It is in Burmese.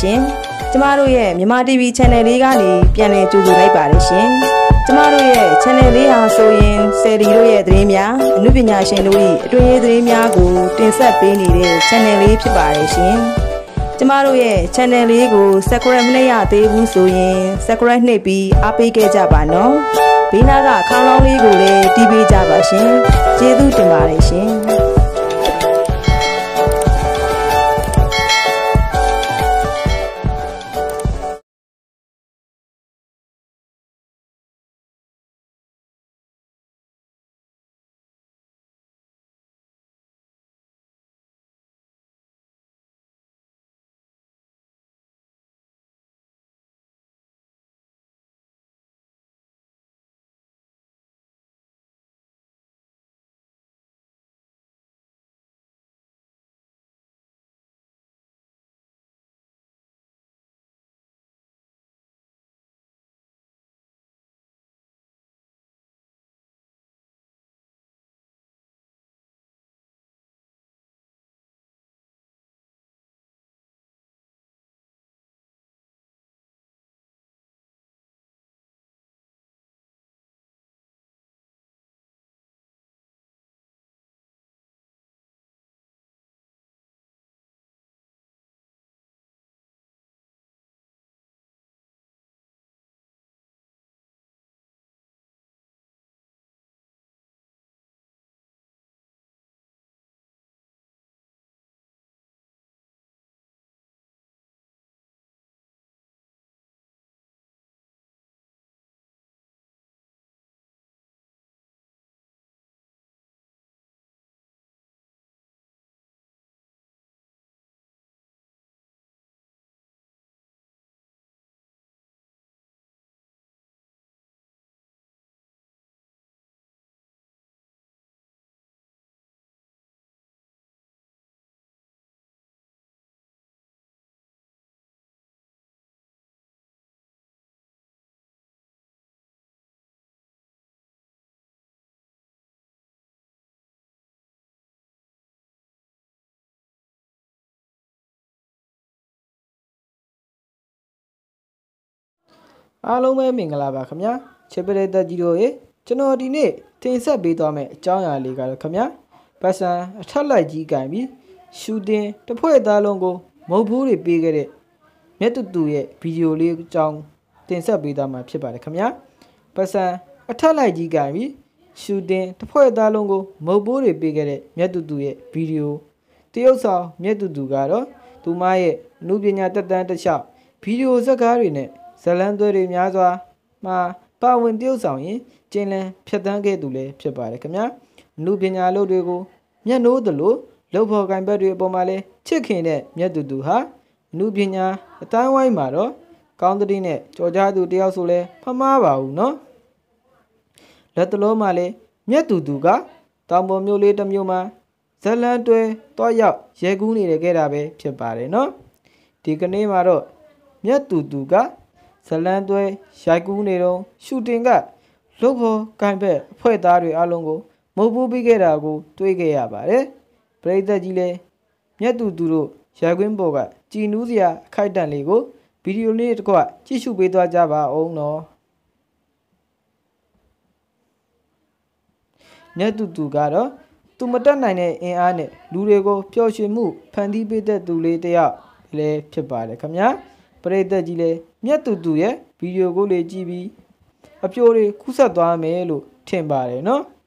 ရှင်ကျမတို့ရဲ့မြန်မာ TV Channel လေးကနေပြန်လည်ကြိုဆိုလိုက်ပါတယ်ရှင်ကျမတို့ရဲ့ Channel လေးဟာဆိုရင်ဆယ်ဒီတို့ရဲ့သတင်းများအမှုပညာရှင်တို့၏အတွင်းရေးသတင်းများကိုတင်ဆက်ပေးနေတဲ့ Channel လေးဖြစ်ပါတယ်ရှင်ကျမတို့ရဲ့ channel လေးကို subscribe မလုပ်ရသေးဘူးဆိုရင် subscribe နှိပ်ပြီးအားပေးခဲ့ကြပါနော်ဘေးနားကခေါင်းလောင်းလေးကိုလည်းတီးပေးကြပါရှင်ကျေးဇူးတင်ပါတယ်ရှင် အားလုံးပဲမင်္ဂလာပါခင်ဗျာချစ်ပရိသတ်ကြီးတို့ရေကျွန်တော်ဒီနေ့တင်ဆက်ပေးသွားမယ့်အကြောင်းအရာလေးကတော့ခင်ဗျာပတ်စံအထက်လိုက်ကြီးကင်ပြီးရှူတင်တစ်ဖွဲ့သားလုံးကိုမုတ်ဘူးတွေပေးခဲ့တဲ့မြတ်တူတူရဲ့ဗီဒီယိုလေးအကြောင်းတင်ဆက်ပေးသွားမှာဖြစ်ပါတယ်ခင်ဗျာပတ်စံအထက်လိုက်ကြီးကင်ပြီးရှူတင်တစ်ဖွဲ့သားလုံးကိုမုတ်ဘူးတွေပေးခဲ့တဲ့မြတ်တူတူရဲ့ဗီဒီယိုတရုတ်ဆောင်မြတ်တူတူကတော့သူမရဲ့နုပညာတက်တန်းတစ်လျှောက်ဗီဒီယိုဇာတ်ကားတွေနဲ့ ဇလန်သွဲတွေများစွာမှာပါဝင်တရုပ်ဆောင်ရင်ကျင်းလန်းဖြတ်တန်းခဲ့သူလည်းဖြစ်ပါတယ်ခင်ဗျာအမှုပညာလုပ်တွေကိုမျက်နှိုးသလိုလှုပ်ဖော်ကင်ဘက်တွေအပေါ်မှာလည်းချစ်ခင်တဲ့မြတ်သူသူဟာအမှုပညာအတိုင်းဝိုင်းမှာတော့ကောင်းတဲ့နဲ့ကြော်ကြားသူတယောက်ဆိုလဲဖမားပါဘူးเนาะလက်တလုံးမှာလည်းမြတ်သူသူကတောင်ပေါ်မျိုးလေးတစ်မျိုးမှာဇလန်တွဲတွားရောက်ရဲကူးနေခဲ့တာပဲဖြစ်ပါတယ်เนาะဒီကနေ့မှာတော့မြတ်သူသူက ဇလန်းသွဲရိုက်ကူးနေတော့ရှူတင်ကလုတ်ဖို့ကိုင်ဘက်အဖွဲ့သားတွေအလုံးကိုမုတ်ပူးပြီးခဲ့တာကို တွေးခဲ့ရပါတယ်ပရိသတ်ကြီးလည်းမြတ်သူသူတို့ရိုက်ကွင်းပေါ်ကကြည်နူးစရာအခိုက်တန့်လေးကိုဗီဒီယိုလေးတစ်ခုကြည့်ရှုပေးသွားကြပါအောင်နော်မြတ်သူသူကတော့သူမတက်နိုင်တဲ့အင်အားနဲ့လူတွေကိုပျော်ရွှင်မှုဖန်တီးပေးတဲ့သူလေးတယောက်လည်းဖြစ်ပါတယ်ခင်ဗျာ ပရိသတ်ကြီးလည်းမြတ်တူတူရဲ့ဗီဒီယိုကိုလေးကြည့်ပြီးအပြိုတွေခုဆက်သွားမယ်လို့ထင်ပါတယ်နော်။